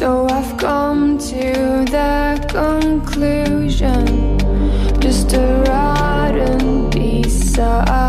So I've come to the conclusion Just a rotten piece of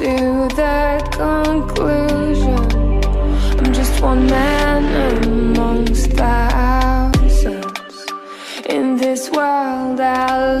to the conclusion. I'm just one man world. I